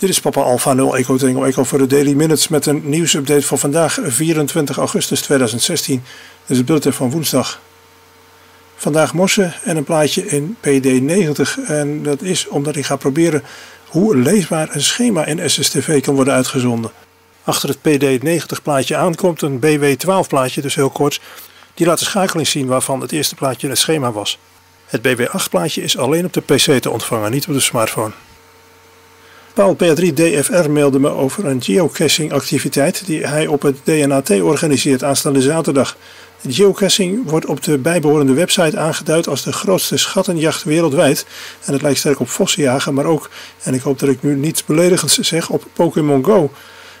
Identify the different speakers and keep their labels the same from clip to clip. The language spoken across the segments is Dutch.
Speaker 1: Dit is Papa Alpha 0 Echo Tango Echo voor de Daily Minutes met een nieuwsupdate van vandaag 24 augustus 2016. Dit is het bulletin van woensdag. Vandaag morsen en een plaatje in PD90 en dat is omdat ik ga proberen hoe leesbaar een schema in SSTV kan worden uitgezonden. Achter het PD90 plaatje aankomt een BW12 plaatje, dus heel kort. Die laat de schakeling zien waarvan het eerste plaatje het schema was. Het BW8 plaatje is alleen op de PC te ontvangen, niet op de smartphone. Paul PA3DFR mailde me over een geocaching activiteit die hij op het DNAT organiseert aanstaande zaterdag. Geocaching wordt op de bijbehorende website aangeduid als de grootste schattenjacht wereldwijd. En het lijkt sterk op vossenjagen, maar ook, en ik hoop dat ik nu niets beledigends zeg, op Pokémon Go.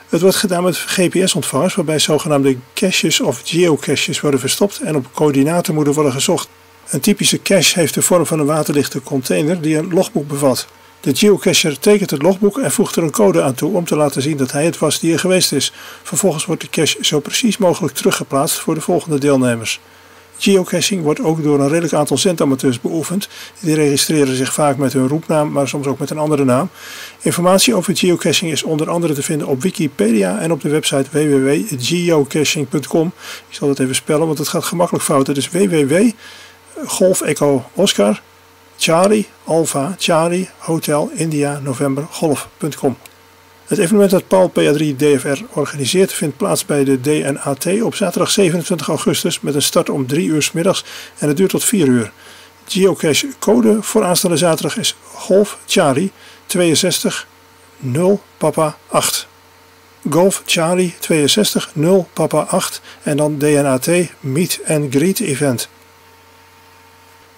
Speaker 1: Het wordt gedaan met GPS-ontvangers, waarbij zogenaamde caches of geocaches worden verstopt en op coördinaten moeten worden gezocht. Een typische cache heeft de vorm van een waterdichte container die een logboek bevat. De geocacher tekent het logboek en voegt er een code aan toe om te laten zien dat hij het was die er geweest is. Vervolgens wordt de cache zo precies mogelijk teruggeplaatst voor de volgende deelnemers. Geocaching wordt ook door een redelijk aantal zendamateurs beoefend. Die registreren zich vaak met hun roepnaam, maar soms ook met een andere naam. Informatie over geocaching is onder andere te vinden op Wikipedia en op de website www.geocaching.com. Ik zal het even spellen, want het gaat gemakkelijk fouten. Dus www Charlie Alpha Charlie Hotel India November Golf.com. Het evenement dat Paul PA3 DFR organiseert vindt plaats bij de DNAT op zaterdag 27 augustus met een start om 3 uur s middags en het duurt tot 4 uur. Geocache code voor aanstaande zaterdag is Golf Charlie 62 0 Papa 8. Golf Charlie 62 0 Papa 8 en dan DNAT Meet and Greet Event.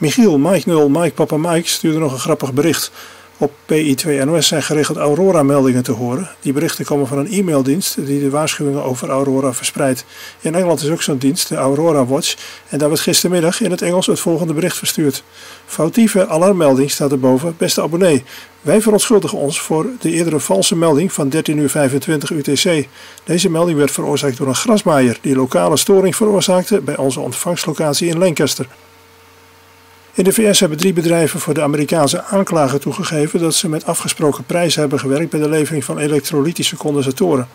Speaker 1: Michiel, Mike 0, Mike Papa Mike stuurde nog een grappig bericht. Op PI2NOS zijn geregeld Aurora-meldingen te horen. Die berichten komen van een e-maildienst die de waarschuwingen over Aurora verspreidt. In Engeland is ook zo'n dienst, de Aurora Watch, en daar werd gistermiddag in het Engels het volgende bericht verstuurd. Foutieve alarmmelding staat erboven, beste abonnee. Wij verontschuldigen ons voor de eerdere valse melding van 13.25 uur UTC. Deze melding werd veroorzaakt door een grasmaaier die lokale storing veroorzaakte bij onze ontvangstlocatie in Lancaster. In de VS hebben drie bedrijven voor de Amerikaanse aanklager toegegeven dat ze met afgesproken prijzen hebben gewerkt bij de levering van elektrolytische condensatoren.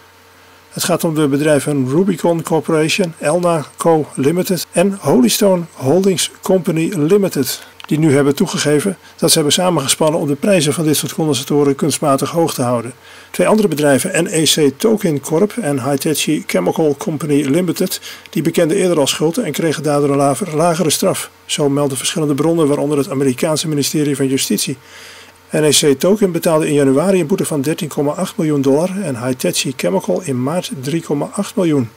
Speaker 1: Het gaat om de bedrijven Rubicon Corporation, Elna Co. Limited en Holystone Holdings Company Limited die nu hebben toegegeven dat ze hebben samengespannen om de prijzen van dit soort condensatoren kunstmatig hoog te houden. Twee andere bedrijven, NEC Token Corp en Hitachi Chemical Company Limited, die bekenden eerder al schuld en kregen daardoor een lagere straf. Zo melden verschillende bronnen, waaronder het Amerikaanse ministerie van Justitie. NEC Token betaalde in januari een boete van 13,8 miljoen dollar en Hitachi Chemical in maart 3,8 miljoen.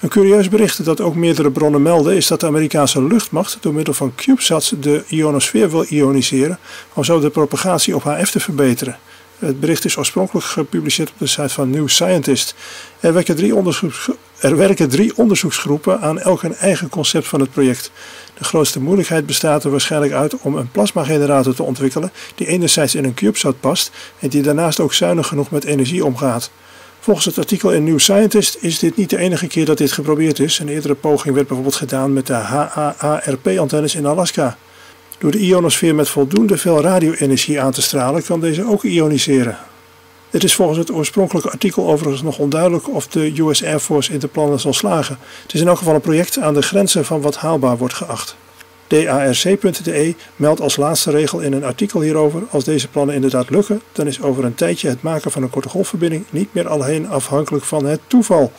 Speaker 1: Een curieus bericht dat ook meerdere bronnen melden is dat de Amerikaanse luchtmacht door middel van CubeSats de ionosfeer wil ioniseren om zo de propagatie op HF te verbeteren. Het bericht is oorspronkelijk gepubliceerd op de site van New Scientist. Er werken drie, er werken drie onderzoeksgroepen aan elk een eigen concept van het project. De grootste moeilijkheid bestaat er waarschijnlijk uit om een plasmagenerator te ontwikkelen die enerzijds in een CubeSat past en die daarnaast ook zuinig genoeg met energie omgaat. Volgens het artikel in New Scientist is dit niet de enige keer dat dit geprobeerd is. Een eerdere poging werd bijvoorbeeld gedaan met de HAARP-antennes in Alaska. Door de ionosfeer met voldoende veel radio-energie aan te stralen kan deze ook ioniseren. Het is volgens het oorspronkelijke artikel overigens nog onduidelijk of de US Air Force in de plannen zal slagen. Het is in elk geval een project aan de grenzen van wat haalbaar wordt geacht. DARC.de meldt als laatste regel in een artikel hierover: als deze plannen inderdaad lukken, dan is over een tijdje het maken van een korte golfverbinding niet meer alleen afhankelijk van het toeval.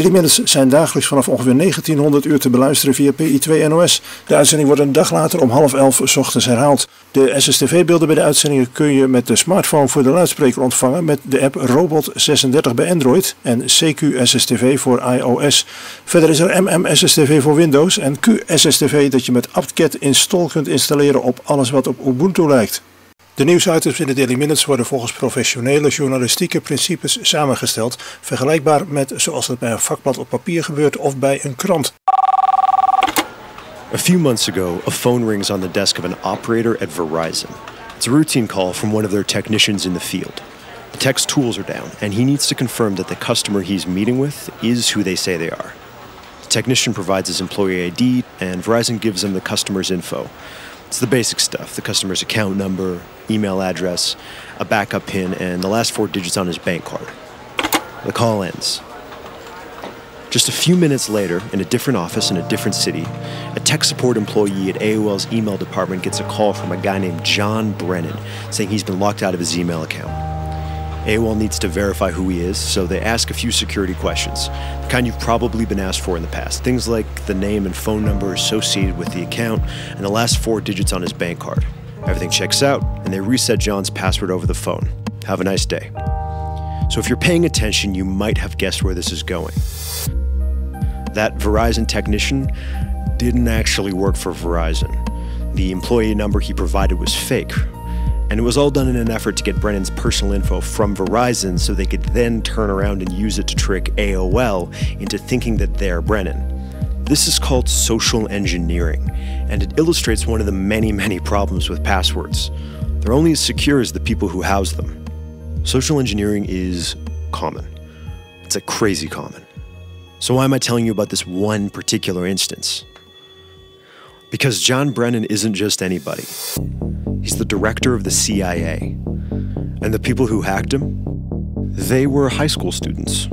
Speaker 1: Daily Minutes zijn dagelijks vanaf ongeveer 1900 uur te beluisteren via PI2 NOS. De uitzending wordt een dag later om half elf ochtends herhaald. De SSTV-beelden bij de uitzendingen kun je met de smartphone voor de luidspreker ontvangen met de app Robot 36 bij Android en CQ SSTV voor iOS. Verder is er MM SSTV voor Windows en QSSTV dat je met apt-get install kunt installeren op alles wat op Ubuntu lijkt. De nieuwsitems in de Daily Minutes worden volgens professionele journalistieke principes samengesteld, vergelijkbaar met zoals het bij een vakblad op papier gebeurt of bij een krant.
Speaker 2: A few months ago, a phone rings on the desk of an operator at Verizon. It's a routine call from one of their technicians in the field. The tech's tools are down, and he needs to confirm that the customer he's meeting with is who they say they are. The technician provides his employee ID, and Verizon gives him the customer's info. It's the basic stuff the customer's account number, email address, a backup PIN, and the last four digits on his bank card. The call ends. Just a few minutes later, in a different office in a different city, a tech support employee at AOL's email department gets a call from a guy named John Brennan saying he's been locked out of his email account. AOL needs to verify who he is, so they ask a few security questions, the kind you've probably been asked for in the past. Things like the name and phone number associated with the account and the last four digits on his bank card. Everything checks out, and they reset John's password over the phone. Have a nice day. So, if you're paying attention, you might have guessed where this is going. That Verizon technician didn't actually work for Verizon. The employee number he provided was fake, and it was all done in an effort to get Brennan's personal info from Verizon so they could then turn around and use it to trick AOL into thinking that they're Brennan. This is called social engineering, and it illustrates one of the many, many problems with passwords. They're only as secure as the people who house them. Social engineering is common. It's a crazy common. So, why am I telling you about this one particular instance? Because John Brennan isn't just anybody. The director of the CIA. And the people who hacked him, they were high school students.